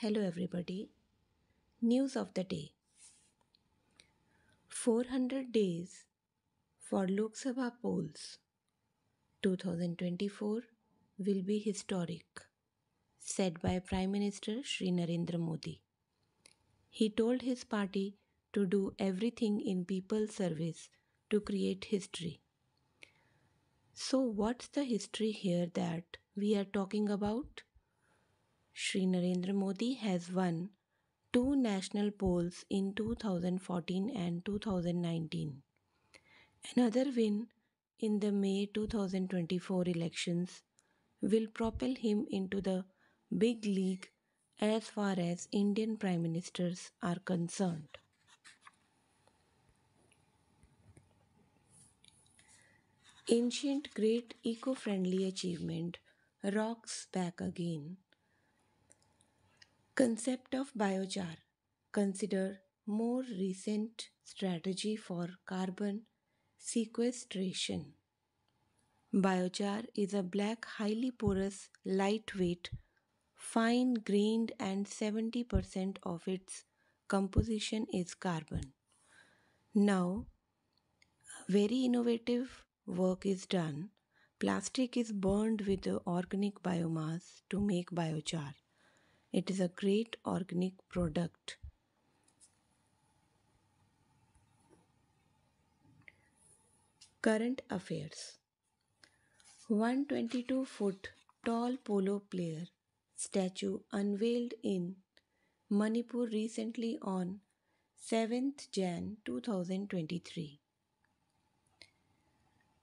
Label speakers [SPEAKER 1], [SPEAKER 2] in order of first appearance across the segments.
[SPEAKER 1] Hello, everybody. News of the day 400 days for Lok Sabha polls. 2024 will be historic, said by Prime Minister Sri Narendra Modi. He told his party to do everything in people's service to create history. So, what's the history here that we are talking about? Sri Narendra Modi has won two national polls in 2014 and 2019. Another win in the May 2024 elections will propel him into the big league as far as Indian Prime Ministers are concerned. Ancient great eco friendly achievement rocks back again Concept of biochar. Consider more recent strategy for carbon sequestration. Biochar is a black, highly porous, lightweight, fine grained, and 70% of its composition is carbon. Now, very innovative work is done. Plastic is burned with organic biomass to make biochar. It is a great organic product. Current affairs 122 foot tall polo player statue unveiled in Manipur recently on 7th Jan 2023.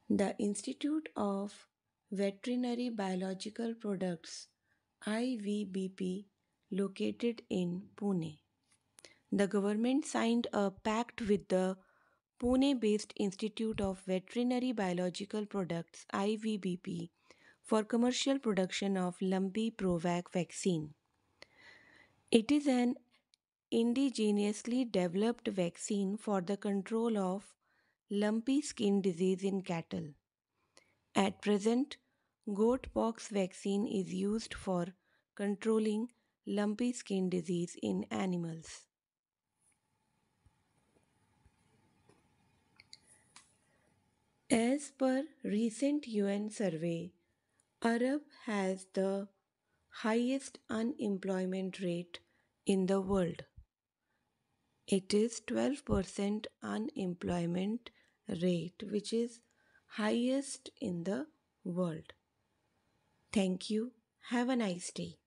[SPEAKER 1] The Institute of Veterinary Biological Products IVBP located in Pune. The government signed a pact with the Pune based Institute of Veterinary Biological Products IVBP for commercial production of Lumpy Provac vaccine. It is an indigenously developed vaccine for the control of lumpy skin disease in cattle. At present, goat pox vaccine is used for controlling lumpy skin disease in animals. As per recent UN survey, Arab has the highest unemployment rate in the world. It is 12% unemployment rate which is highest in the world. Thank you. Have a nice day.